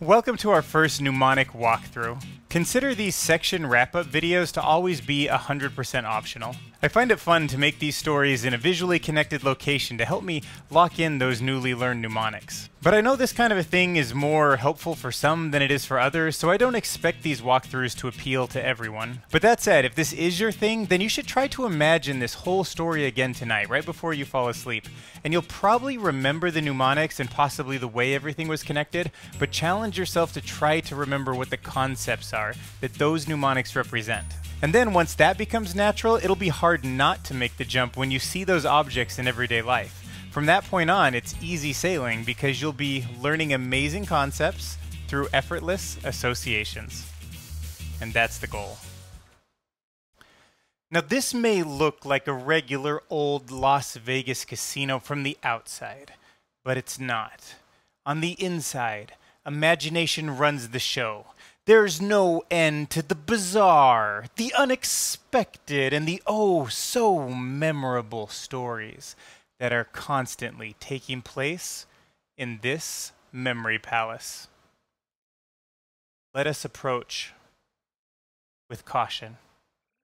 Welcome to our first mnemonic walkthrough. Consider these section wrap-up videos to always be 100% optional. I find it fun to make these stories in a visually connected location to help me lock in those newly learned mnemonics. But I know this kind of a thing is more helpful for some than it is for others, so I don't expect these walkthroughs to appeal to everyone. But that said, if this is your thing, then you should try to imagine this whole story again tonight, right before you fall asleep. And you'll probably remember the mnemonics and possibly the way everything was connected, but challenge yourself to try to remember what the concepts are that those mnemonics represent. And then once that becomes natural, it'll be hard not to make the jump when you see those objects in everyday life. From that point on, it's easy sailing because you'll be learning amazing concepts through effortless associations. And that's the goal. Now, this may look like a regular old Las Vegas casino from the outside, but it's not. On the inside, imagination runs the show. There's no end to the bizarre, the unexpected, and the oh so memorable stories that are constantly taking place in this memory palace. Let us approach with caution.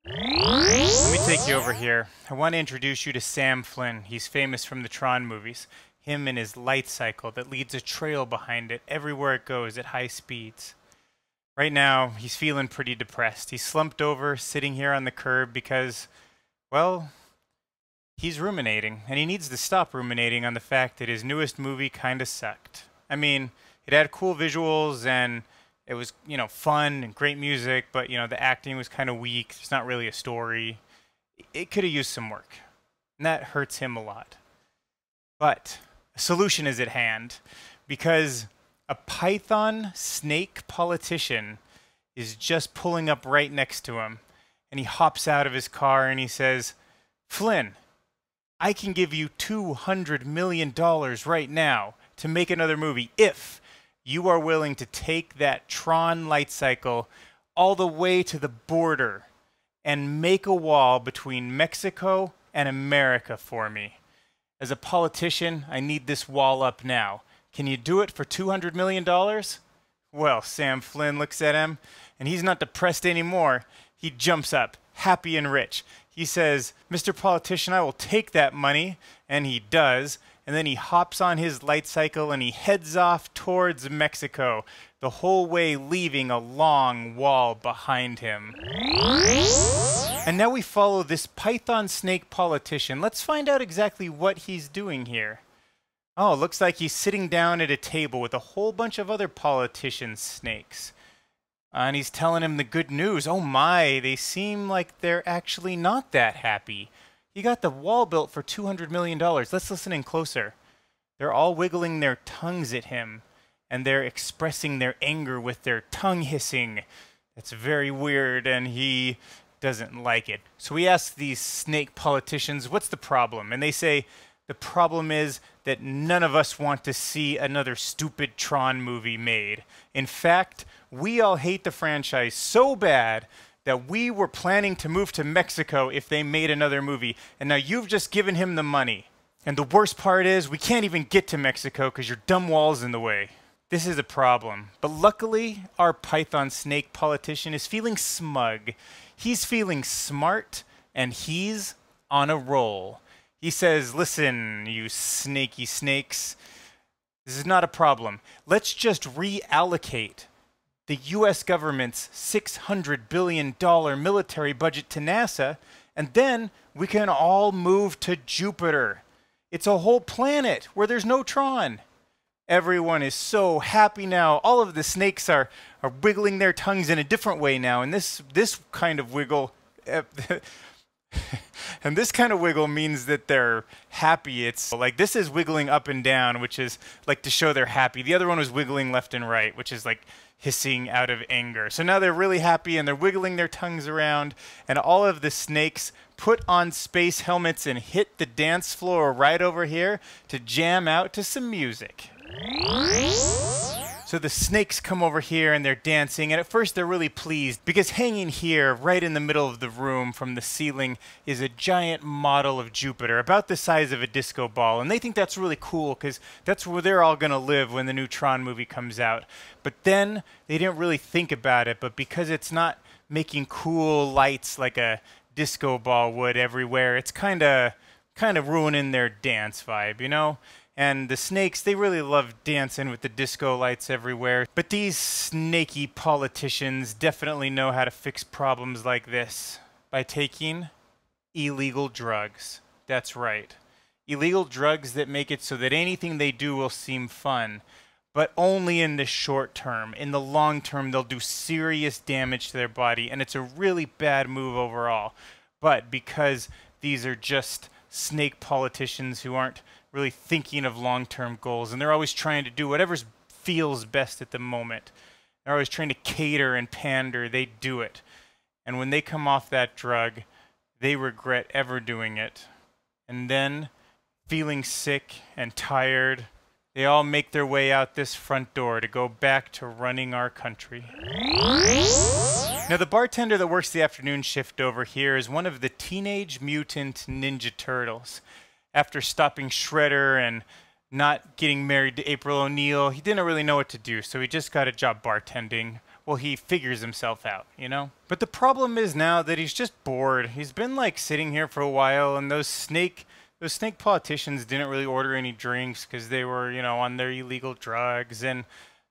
Let me take you over here. I want to introduce you to Sam Flynn. He's famous from the Tron movies. Him and his light cycle that leads a trail behind it everywhere it goes at high speeds. Right now, he's feeling pretty depressed. He's slumped over, sitting here on the curb because, well, he's ruminating, and he needs to stop ruminating on the fact that his newest movie kind of sucked. I mean, it had cool visuals and it was, you know, fun and great music, but, you know, the acting was kind of weak. There's not really a story. It could have used some work, and that hurts him a lot. But a solution is at hand because a python snake politician is just pulling up right next to him. And he hops out of his car and he says, Flynn, I can give you $200 million right now to make another movie if you are willing to take that Tron light cycle all the way to the border and make a wall between Mexico and America for me. As a politician, I need this wall up now. Can you do it for $200 million? Well, Sam Flynn looks at him, and he's not depressed anymore. He jumps up, happy and rich. He says, Mr. Politician, I will take that money. And he does. And then he hops on his light cycle and he heads off towards Mexico, the whole way leaving a long wall behind him. And now we follow this python snake politician. Let's find out exactly what he's doing here. Oh, looks like he's sitting down at a table with a whole bunch of other politician snakes. Uh, and he's telling him the good news. Oh my, they seem like they're actually not that happy. He got the wall built for $200 million. Let's listen in closer. They're all wiggling their tongues at him, and they're expressing their anger with their tongue hissing. That's very weird, and he doesn't like it. So we ask these snake politicians, what's the problem? And they say, the problem is that none of us want to see another stupid Tron movie made. In fact, we all hate the franchise so bad that we were planning to move to Mexico if they made another movie. And now you've just given him the money. And the worst part is, we can't even get to Mexico because your dumb wall's in the way. This is a problem. But luckily, our Python Snake politician is feeling smug. He's feeling smart, and he's on a roll. He says, Listen, you snaky snakes, this is not a problem. Let's just reallocate the US government's $600 billion military budget to NASA, and then we can all move to Jupiter. It's a whole planet where there's no Tron. Everyone is so happy now. All of the snakes are, are wiggling their tongues in a different way now. And this, this kind of wiggle, eh, and this kind of wiggle means that they're happy. It's like this is wiggling up and down, which is like to show they're happy. The other one was wiggling left and right, which is like hissing out of anger. So now they're really happy and they're wiggling their tongues around, and all of the snakes put on space helmets and hit the dance floor right over here to jam out to some music. So the snakes come over here and they're dancing, and at first they're really pleased because hanging here, right in the middle of the room from the ceiling, is a giant model of Jupiter, about the size of a disco ball. And they think that's really cool because that's where they're all going to live when the new Tron movie comes out. But then they didn't really think about it, but because it's not making cool lights like a disco ball would everywhere, it's kind of kind of ruining their dance vibe, you know? And the snakes, they really love dancing with the disco lights everywhere. But these snaky politicians definitely know how to fix problems like this by taking illegal drugs. That's right. Illegal drugs that make it so that anything they do will seem fun, but only in the short term. In the long term, they'll do serious damage to their body, and it's a really bad move overall. But because these are just snake politicians who aren't really thinking of long term goals, and they're always trying to do whatever feels best at the moment. They're always trying to cater and pander. They do it. And when they come off that drug, they regret ever doing it. And then, feeling sick and tired, they all make their way out this front door to go back to running our country. Now, the bartender that works the afternoon shift over here is one of the Teenage Mutant Ninja Turtles after stopping Shredder and not getting married to April O'Neil, he didn't really know what to do, so he just got a job bartending. Well, he figures himself out, you know? But the problem is now that he's just bored. He's been like sitting here for a while, and those snake those snake politicians didn't really order any drinks because they were, you know, on their illegal drugs. And,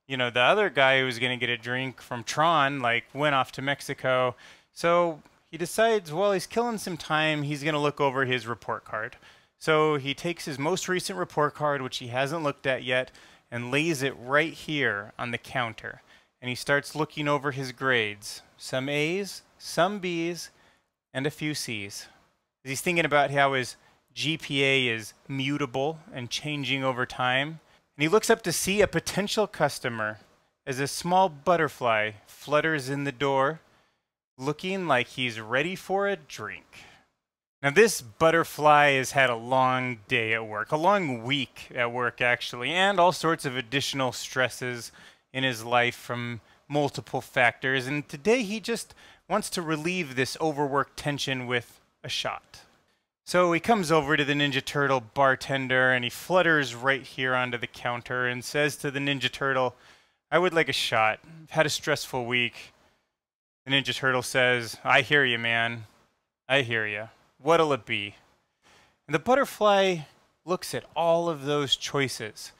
you know, the other guy who was going to get a drink from Tron, like, went off to Mexico. So he decides, well, he's killing some time. He's going to look over his report card. So he takes his most recent report card, which he hasn't looked at yet, and lays it right here on the counter. And he starts looking over his grades some A's, some B's, and a few C's. He's thinking about how his GPA is mutable and changing over time. And he looks up to see a potential customer as a small butterfly flutters in the door, looking like he's ready for a drink. Now, this butterfly has had a long day at work, a long week at work, actually, and all sorts of additional stresses in his life from multiple factors. And today he just wants to relieve this overworked tension with a shot. So he comes over to the Ninja Turtle bartender and he flutters right here onto the counter and says to the Ninja Turtle, I would like a shot. I've had a stressful week. The Ninja Turtle says, I hear you, man. I hear you. What'll it be? And the butterfly looks at all of those choices.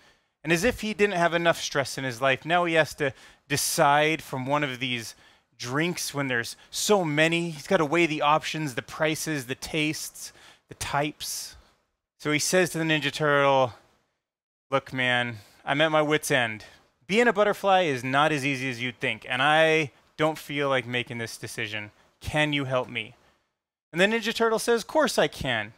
And as if he didn't have enough stress in his life, now he has to decide from one of these drinks when there's so many. He's got to weigh the options, the prices, the tastes, the types. So he says to the Ninja Turtle, Look, man, I'm at my wits' end. Being a butterfly is not as easy as you'd think, and I don't feel like making this decision. Can you help me? And the Ninja Turtle says, Of course I can.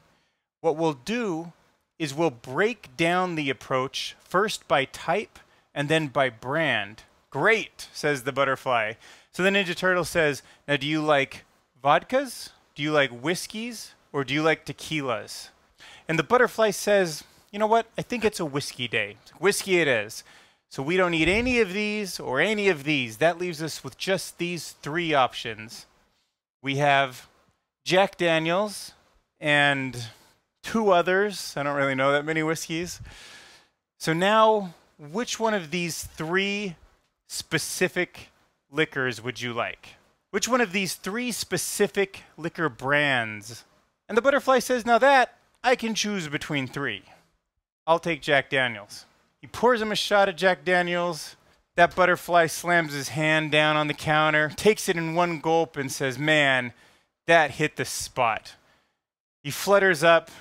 What we'll do is we'll break down the approach first by type and then by brand. Great, says the butterfly. So the Ninja Turtle says, Now, do you like vodkas? Do you like whiskeys? Or do you like tequilas? And the butterfly says, You know what? I think it's a whiskey day. Whiskey it is. So we don't need any of these or any of these. That leaves us with just these three options. We have Jack Daniels and two others. I don't really know that many whiskeys. So now, which one of these three specific liquors would you like? Which one of these three specific liquor brands? And the butterfly says, Now that I can choose between three. I'll take Jack Daniels. He pours him a shot of Jack Daniels. That butterfly slams his hand down on the counter, takes it in one gulp, and says, Man, that hit the spot. He flutters up,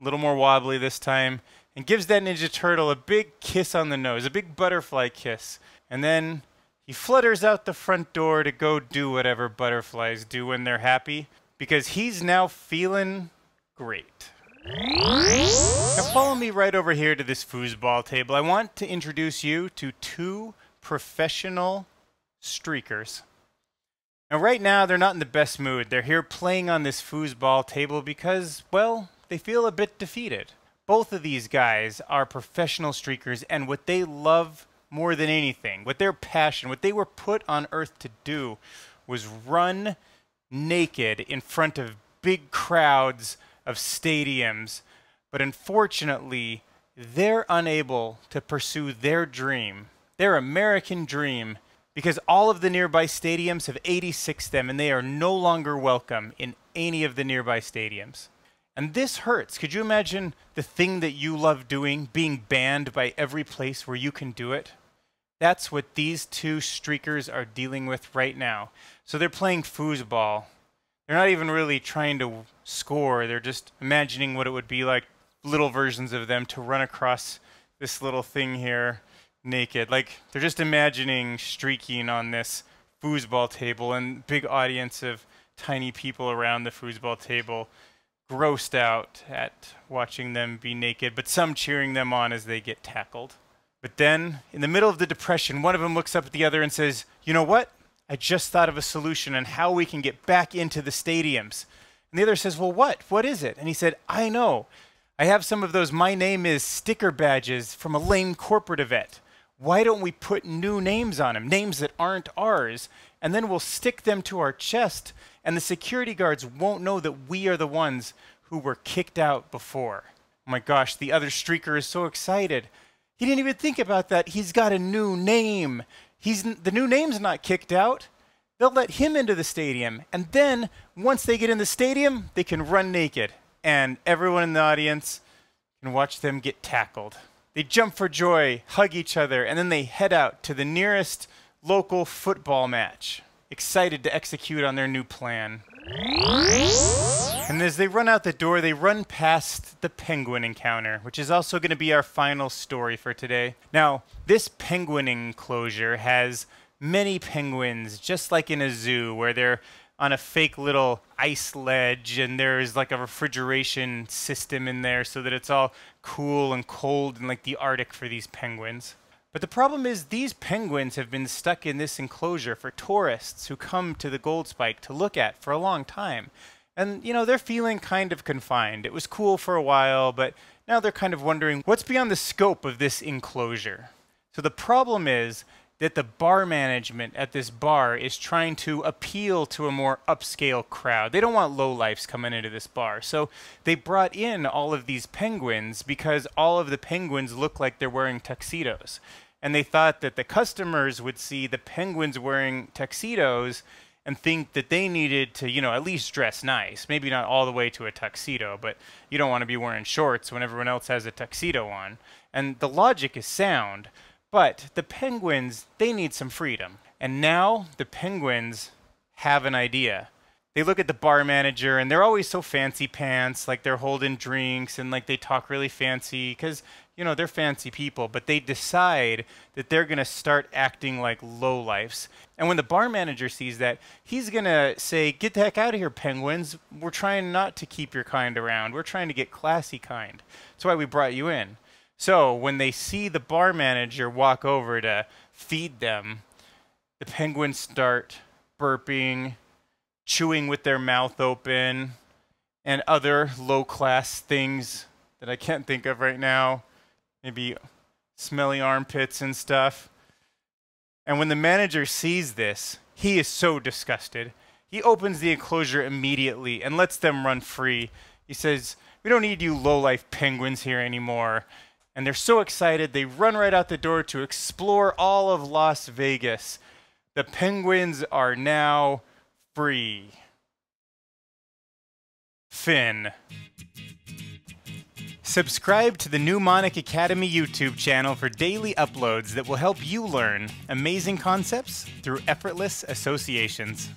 a little more wobbly this time, and gives that Ninja Turtle a big kiss on the nose, a big butterfly kiss. And then he flutters out the front door to go do whatever butterflies do when they're happy, because he's now feeling great. Now follow me right over here to this foosball table. I want to introduce you to two professional streakers. Now, right now, they're not in the best mood. They're here playing on this foosball table because, well, they feel a bit defeated. Both of these guys are professional streakers, and what they love more than anything, what their passion, what they were put on earth to do, was run naked in front of big crowds of stadiums. But unfortunately, they're unable to pursue their dream, their American dream, because all of the nearby stadiums have 86 them and they are no longer welcome in any of the nearby stadiums. And this hurts. Could you imagine the thing that you love doing being banned by every place where you can do it? That's what these two streakers are dealing with right now. So they're playing foosball. They're not even really trying to score. They're just imagining what it would be like, little versions of them, to run across this little thing here naked. Like they're just imagining streaking on this foosball table and big audience of tiny people around the foosball table grossed out at watching them be naked, but some cheering them on as they get tackled. But then, in the middle of the depression, one of them looks up at the other and says, You know what? I just thought of a solution on how we can get back into the stadiums. And the other says, Well, what? What is it? And he said, I know. I have some of those My Name is sticker badges from a lame corporate event. Why don't we put new names on them, names that aren't ours, and then we'll stick them to our chest, and the security guards won't know that we are the ones who were kicked out before. Oh my gosh, the other streaker is so excited. He didn't even think about that. He's got a new name. He's the new name's not kicked out. They'll let him into the stadium, and then once they get in the stadium, they can run naked, and everyone in the audience can watch them get tackled. They jump for joy, hug each other, and then they head out to the nearest local football match, excited to execute on their new plan. And as they run out the door, they run past the penguin encounter, which is also going to be our final story for today. Now, this penguin enclosure has many penguins, just like in a zoo, where they're on a fake little ice ledge and there's like a refrigeration system in there so that it's all cool and cold and like the Arctic for these penguins. But the problem is these penguins have been stuck in this enclosure for tourists who come to the Gold Spike to look at for a long time. And, you know, they're feeling kind of confined. It was cool for a while, but now they're kind of wondering what's beyond the scope of this enclosure. So the problem is that the bar management at this bar is trying to appeal to a more upscale crowd. They don't want lowlifes coming into this bar. So they brought in all of these penguins because all of the penguins look like they're wearing tuxedos. And they thought that the customers would see the penguins wearing tuxedos and think that they needed to, you know, at least dress nice. Maybe not all the way to a tuxedo, but you don't want to be wearing shorts when everyone else has a tuxedo on. And the logic is sound. But the penguins, they need some freedom. And now the penguins have an idea. They look at the bar manager and they're always so fancy pants, like they're holding drinks and like they talk really fancy because, you know, they're fancy people, but they decide that they're going to start acting like lowlifes. And when the bar manager sees that, he's going to say, Get the heck out of here, penguins. We're trying not to keep your kind around. We're trying to get classy kind. That's why we brought you in. So when they see the bar manager walk over to feed them, the penguins start burping, chewing with their mouth open, and other low class things that I can't think of right now. Maybe smelly armpits and stuff. And when the manager sees this, he is so disgusted. He opens the enclosure immediately and lets them run free. He says, We don't need you low life penguins here anymore and they're so excited they run right out the door to explore all of Las Vegas. The penguins are now free. Finn. Subscribe to the Mnemonic Academy YouTube channel for daily uploads that will help you learn amazing concepts through effortless associations.